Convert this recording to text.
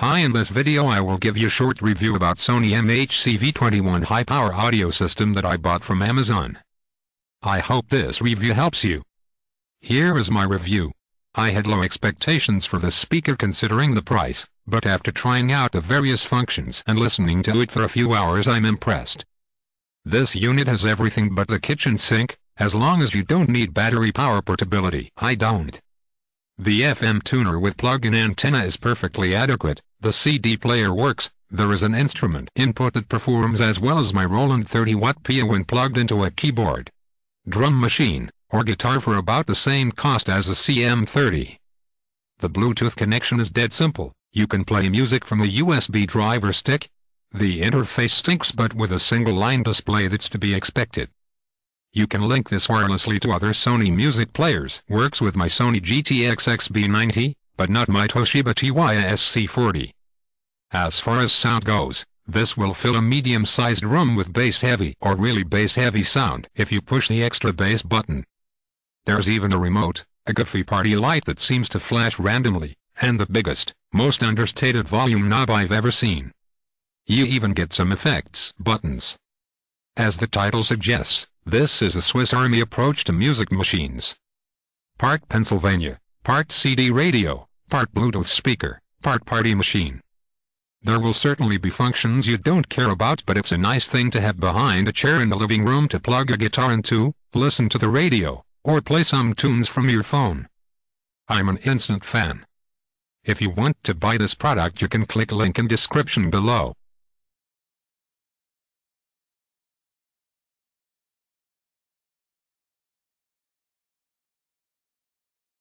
Hi in this video I will give you a short review about Sony MHC-V21 high-power audio system that I bought from Amazon. I hope this review helps you. Here is my review. I had low expectations for this speaker considering the price, but after trying out the various functions and listening to it for a few hours I'm impressed. This unit has everything but the kitchen sink, as long as you don't need battery power portability. I don't. The FM tuner with plug-in antenna is perfectly adequate, the CD player works, there is an instrument input that performs as well as my Roland 30-watt PA when plugged into a keyboard. Drum machine, or guitar for about the same cost as a CM30. The Bluetooth connection is dead simple, you can play music from a USB driver stick. The interface stinks but with a single line display that's to be expected. You can link this wirelessly to other Sony music players. Works with my Sony GTX XB90, but not my Toshiba TWIA SC40. As far as sound goes, this will fill a medium-sized room with bass-heavy or really bass-heavy sound if you push the extra bass button. There's even a remote, a goofy party light that seems to flash randomly, and the biggest, most understated volume knob I've ever seen. You even get some effects buttons. As the title suggests, this is a Swiss Army approach to music machines. Part Pennsylvania, part CD radio, part Bluetooth speaker, part party machine. There will certainly be functions you don't care about but it's a nice thing to have behind a chair in the living room to plug a guitar into, listen to the radio, or play some tunes from your phone. I'm an instant fan. If you want to buy this product you can click link in description below.